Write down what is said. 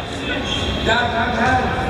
Down, down, down.